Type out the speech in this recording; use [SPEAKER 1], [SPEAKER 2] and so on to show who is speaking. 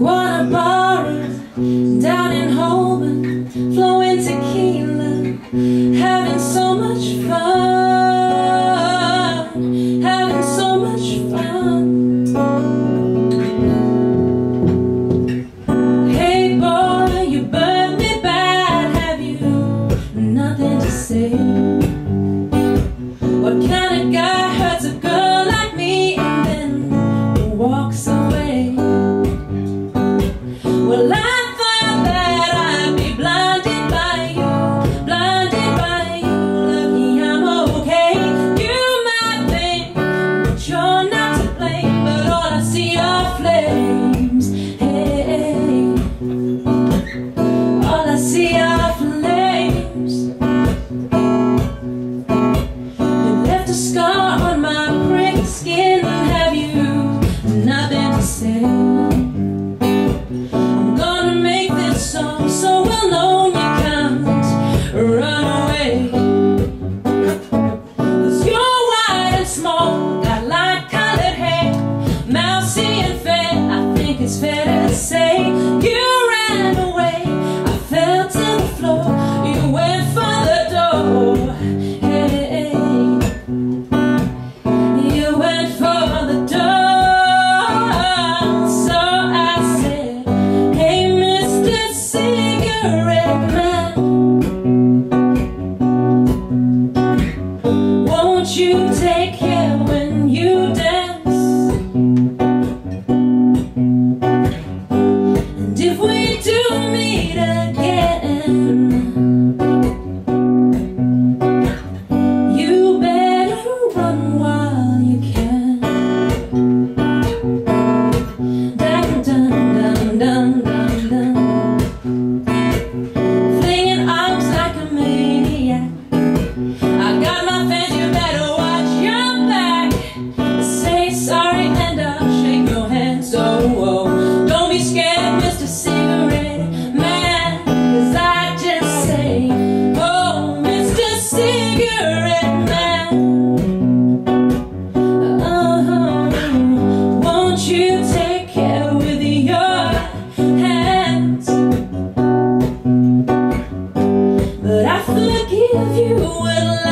[SPEAKER 1] What down in flowing tequila, having so much fun, having so much fun. Hey boy, you me bad, have you nothing to say? What kind of guy? it's fair to say you ran away. I fell to the floor, you went for the door. You went for the door. So I said, Hey, Mr. Cigarette Man, won't you take you would
[SPEAKER 2] love